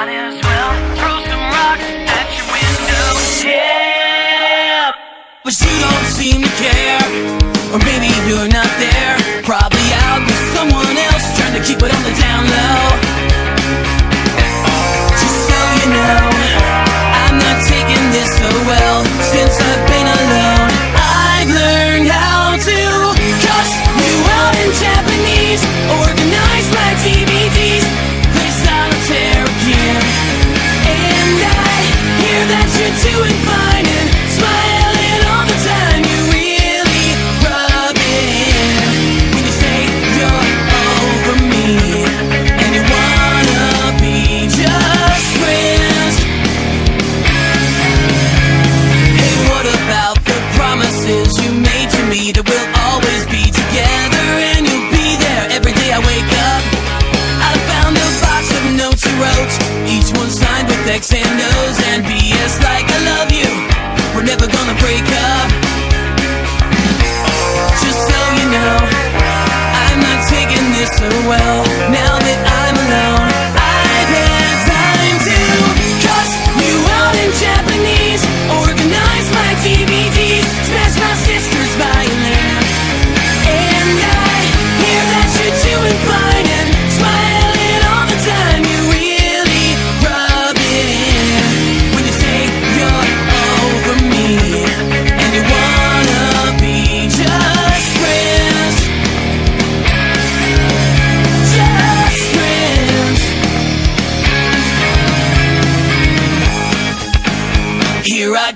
might as well throw some rocks at your window. But you don't seem to care, or maybe you're not there. Probably out with someone else, trying to keep it on the down low. Just so you know, I'm not taking this away. Me that we'll always be together and you'll be there every day I wake up? I found a box of notes you wrote, each one signed with X and O's and BS like I love you. We're never gonna break up. Just so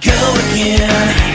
Go again.